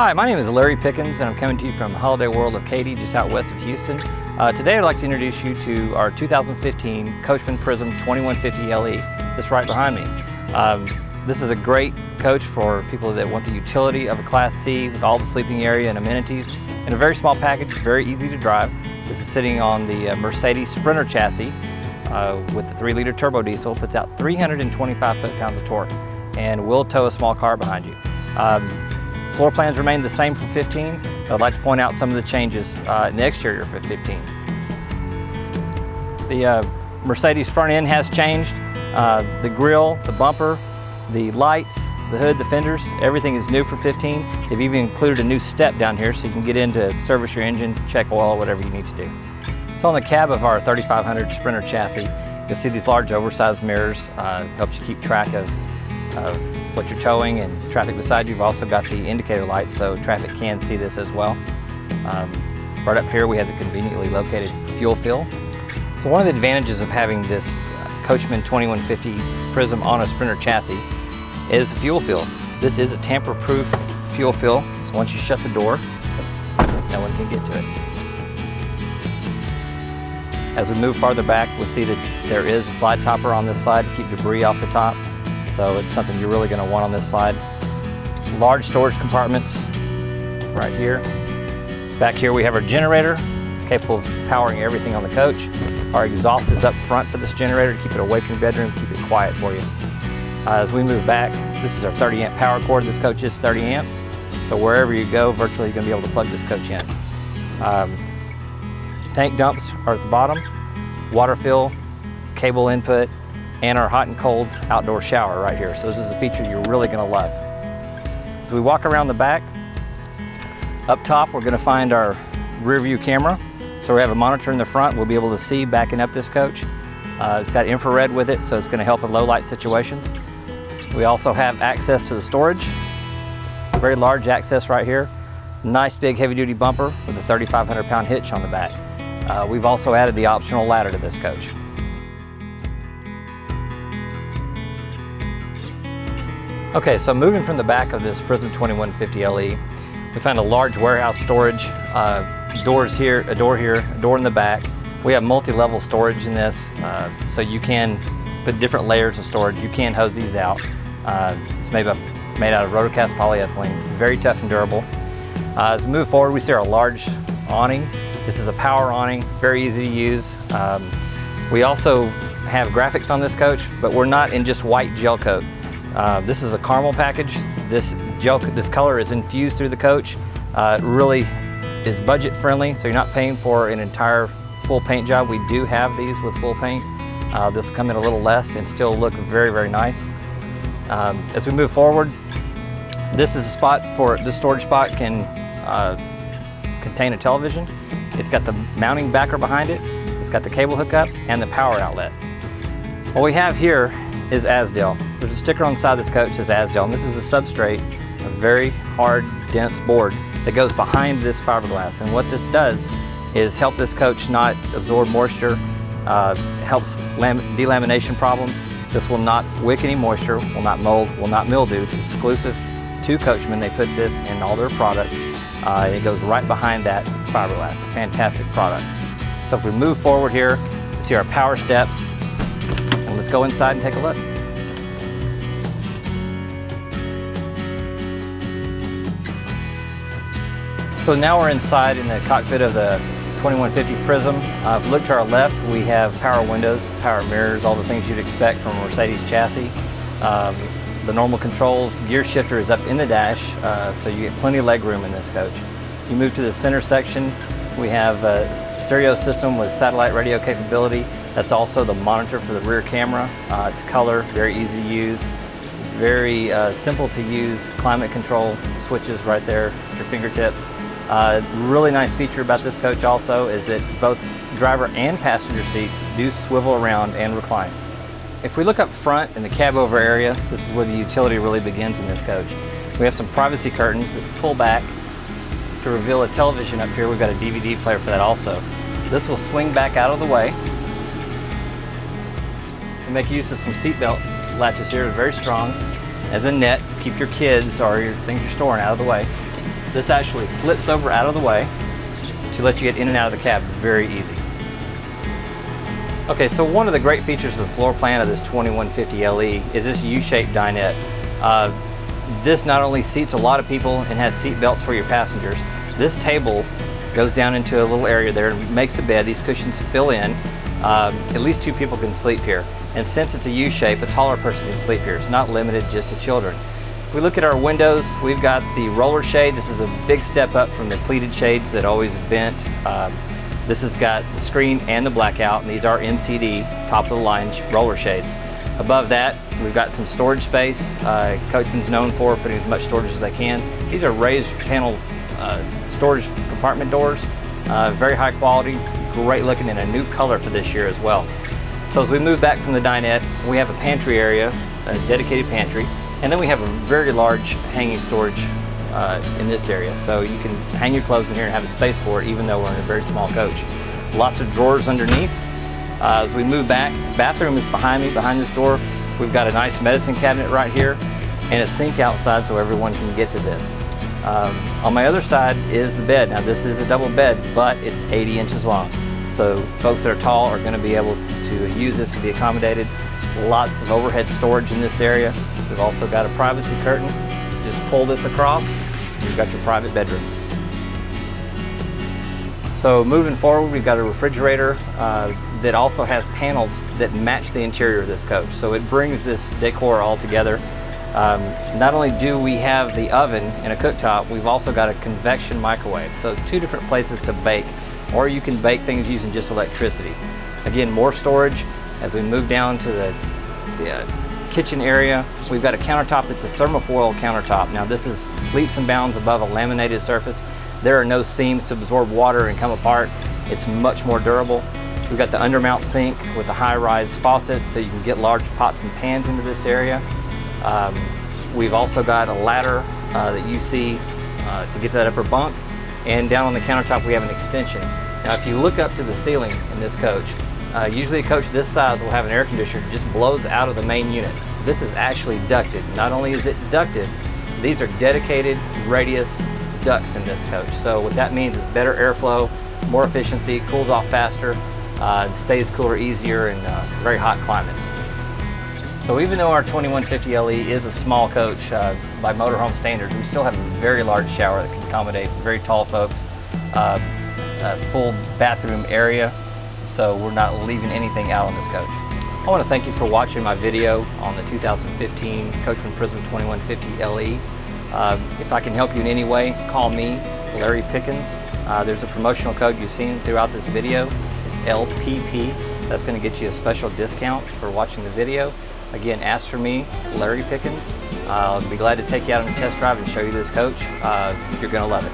Hi, my name is Larry Pickens and I'm coming to you from Holiday World of Katy, just out west of Houston. Uh, today I'd like to introduce you to our 2015 Coachmen Prism 2150 LE that's right behind me. Um, this is a great coach for people that want the utility of a Class C with all the sleeping area and amenities in a very small package, very easy to drive. This is sitting on the uh, Mercedes Sprinter chassis uh, with the 3 liter turbo diesel, puts out 325 foot-pounds of torque and will tow a small car behind you. Um, Floor plans remain the same for 15. I'd like to point out some of the changes uh, in the exterior for 15. The uh, Mercedes front end has changed. Uh, the grille, the bumper, the lights, the hood, the fenders, everything is new for 15. They've even included a new step down here so you can get in to service your engine, check oil, whatever you need to do. So on the cab of our 3500 Sprinter chassis, you'll see these large oversized mirrors. Uh, helps you keep track of, of what you're towing and traffic beside you. You've also got the indicator lights so traffic can see this as well. Um, right up here we have the conveniently located fuel fill. So one of the advantages of having this Coachmen 2150 Prism on a Sprinter chassis is the fuel fill. This is a tamper-proof fuel fill, so once you shut the door, no one can get to it. As we move farther back, we'll see that there is a slide topper on this side to keep debris off the top. So it's something you're really going to want on this side. Large storage compartments right here. Back here we have our generator, capable of powering everything on the coach. Our exhaust is up front for this generator to keep it away from your bedroom, keep it quiet for you. Uh, as we move back, this is our 30 amp power cord. This coach is 30 amps. So wherever you go, virtually you're going to be able to plug this coach in. Um, tank dumps are at the bottom, water fill, cable input, and our hot and cold outdoor shower right here. So this is a feature you're really gonna love. As we walk around the back, up top we're gonna find our rear view camera. So we have a monitor in the front, we'll be able to see backing up this coach. Uh, it's got infrared with it, so it's gonna help in low light situations. We also have access to the storage, very large access right here. Nice big heavy duty bumper with a 3,500 pound hitch on the back. Uh, we've also added the optional ladder to this coach. Okay, so moving from the back of this Prism 2150 LE, we found a large warehouse storage, uh, doors here, a door here, a door in the back. We have multi-level storage in this, uh, so you can put different layers of storage. You can hose these out. Uh, it's made, up, made out of rotocast polyethylene, very tough and durable. Uh, as we move forward, we see our large awning. This is a power awning, very easy to use. Um, we also have graphics on this coach, but we're not in just white gel coat. Uh, this is a caramel package. This gel, this color is infused through the coach. Uh, really is budget friendly, so you're not paying for an entire full paint job. We do have these with full paint. Uh, this will come in a little less and still look very, very nice. Um, as we move forward, this is a spot for, this storage spot can uh, contain a television. It's got the mounting backer behind it. It's got the cable hookup and the power outlet. What we have here is Azdel. There's a sticker on the side of this coach that says Azdel, and this is a substrate, a very hard, dense board that goes behind this fiberglass. And what this does is help this coach not absorb moisture, uh, helps delamination problems. This will not wick any moisture, will not mold, will not mildew. It's exclusive to Coachmen. They put this in all their products. Uh, it goes right behind that fiberglass. A fantastic product. So if we move forward here, see our power steps, and let's go inside and take a look. So now we're inside in the cockpit of the 2150 Prism. Uh, if you look to our left, we have power windows, power mirrors, all the things you'd expect from a Mercedes chassis. Um, the normal controls, gear shifter is up in the dash, uh, so you get plenty of leg room in this coach. You move to the center section, we have a stereo system with satellite radio capability. That's also the monitor for the rear camera. Uh, it's color, very easy to use, very uh, simple to use climate control switches right there at your fingertips. Uh, really nice feature about this coach also is that both driver and passenger seats do swivel around and recline. If we look up front in the cab over area, this is where the utility really begins in this coach. We have some privacy curtains that pull back to reveal a television up here. We've got a DVD player for that also. This will swing back out of the way. We make use of some seatbelt latches here, very strong, as a net to keep your kids or your things you're storing out of the way. This actually flips over out of the way to let you get in and out of the cab very easy. Okay, so one of the great features of the floor plan of this 2150 LE is this U-shaped dinette. Uh, this not only seats a lot of people and has seat belts for your passengers, this table goes down into a little area there and makes a bed. These cushions fill in. Um, at least two people can sleep here. And since it's a U-shape, a taller person can sleep here. It's not limited just to children. If we look at our windows, we've got the roller shade. This is a big step up from the pleated shades that always bent. Um, this has got the screen and the blackout, and these are MCD, top of the line roller shades. Above that, we've got some storage space. Uh, Coachmen's known for putting as much storage as they can. These are raised panel uh, storage compartment doors. Uh, very high quality, great looking, and a new color for this year as well. So as we move back from the dinette, we have a pantry area, a dedicated pantry, and then we have a very large hanging storage uh, in this area. So you can hang your clothes in here and have a space for it, even though we're in a very small coach. Lots of drawers underneath. Uh, as we move back, bathroom is behind me, behind this door. We've got a nice medicine cabinet right here and a sink outside so everyone can get to this. Um, on my other side is the bed. Now this is a double bed, but it's 80 inches long. So folks that are tall are going to be able to use this to be accommodated. Lots of overhead storage in this area. We've also got a privacy curtain. Just pull this across, you've got your private bedroom. So moving forward, we've got a refrigerator uh, that also has panels that match the interior of this coach. So it brings this decor all together. Um, not only do we have the oven and a cooktop, we've also got a convection microwave. So two different places to bake, or you can bake things using just electricity. Again, more storage. As we move down to the, the uh, kitchen area, we've got a countertop that's a thermofoil countertop. Now this is leaps and bounds above a laminated surface. There are no seams to absorb water and come apart. It's much more durable. We've got the undermount sink with the high-rise faucet so you can get large pots and pans into this area. Um, we've also got a ladder uh, that you see uh, to get to that upper bunk. And down on the countertop we have an extension. Now if you look up to the ceiling in this coach, uh, usually a coach this size will have an air conditioner that just blows out of the main unit. This is actually ducted. Not only is it ducted, these are dedicated radius ducts in this coach. So what that means is better airflow, more efficiency, cools off faster, uh, stays cooler easier in uh, very hot climates. So even though our 2150 LE is a small coach uh, by motorhome standards, we still have a very large shower that can accommodate very tall folks, uh, a full bathroom area, so we're not leaving anything out on this coach. I want to thank you for watching my video on the 2015 Coachmen Prism 2150 LE. Uh, if I can help you in any way, call me, Larry Pickens. Uh, there's a promotional code you've seen throughout this video. It's LPP. That's going to get you a special discount for watching the video. Again, ask for me, Larry Pickens. Uh, I'll be glad to take you out on a test drive and show you this coach. Uh, you're going to love it.